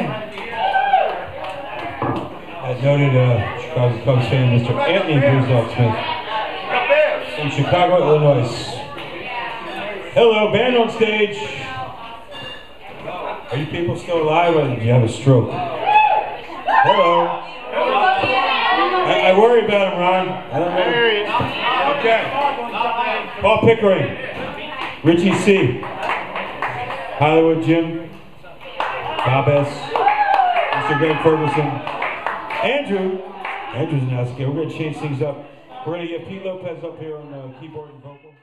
Get. As noted, uh, Chicago Cubs fan, Mr. Anthony Blues Dog Smith from Chicago, Illinois. Hello, band on stage. Are you people still alive or did you have a stroke? Hello. I, I worry about him, Ron. I don't know. Okay. Paul Pickering. Richie C. Hollywood Jim. Bob S. Mr. Greg Ferguson. Andrew. Andrew's now scared. We're going to change things up. We're going to get Pete Lopez up here on uh, keyboard and vocal.